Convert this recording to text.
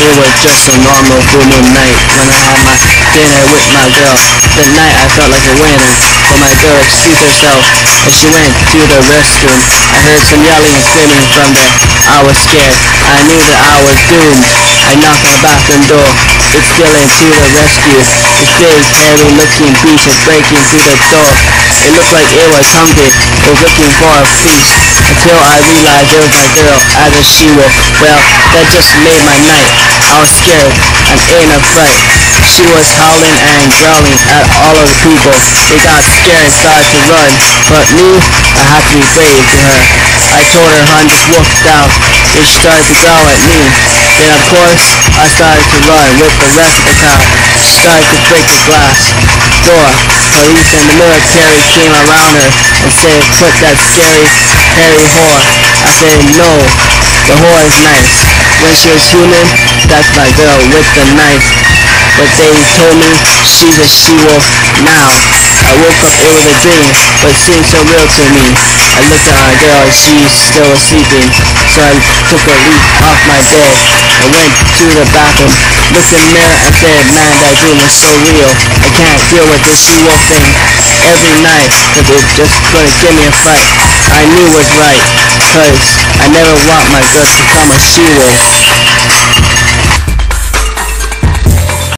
It was just a normal full moon night when I had my dinner with my girl. That night I felt like a winner, but my girl excused herself and she went to the restroom. I heard some yelling and screaming from there. I was scared. I knew that I was doomed. I knocked on the bathroom door. It's Dylan to the rescue. This big, hairy looking beast was breaking through the door. It looked like it was hungry. It was looking for a feast. Until I realized it was my girl as a she-wolf. Well, that just made my night. I was scared and in a fright. She was howling and growling at all of the people. They got scared and started to run. But me, I had to be brave to her. I told her, hun, just walk down. Then she started to growl at me. Then of course, I started to run with the rest of the crowd. She started to break the glass door. Police and the military came around her and said, put that scary, hairy whore. I said, no, the whore is nice. When she was human, that's my girl with the knife. But they told me she's a she-wolf now. I woke up, it was a dream, but it seemed so real to me. I looked at my girl, and she's still sleeping. So I took a leap off my bed and went to the bathroom. Looked in the mirror and said, man, that dream was so real. I can't deal with this she-wolf thing every night, cause it's just gonna give me a fight. I knew was right, cause I never want my girl to become a she-wolf.